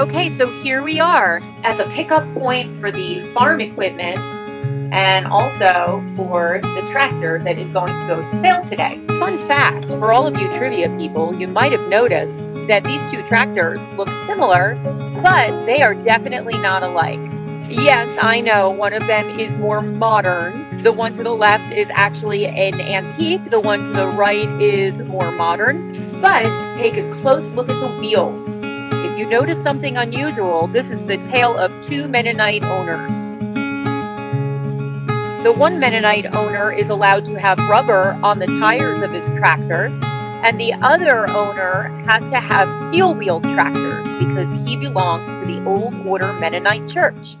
Okay, so here we are at the pickup point for the farm equipment and also for the tractor that is going to go to sale today. Fun fact for all of you trivia people, you might have noticed that these two tractors look similar, but they are definitely not alike. Yes, I know one of them is more modern. The one to the left is actually an antique, the one to the right is more modern. But take a close look at the wheels you notice something unusual, this is the tale of two Mennonite owners. The one Mennonite owner is allowed to have rubber on the tires of his tractor, and the other owner has to have steel wheeled tractors because he belongs to the Old Order Mennonite Church.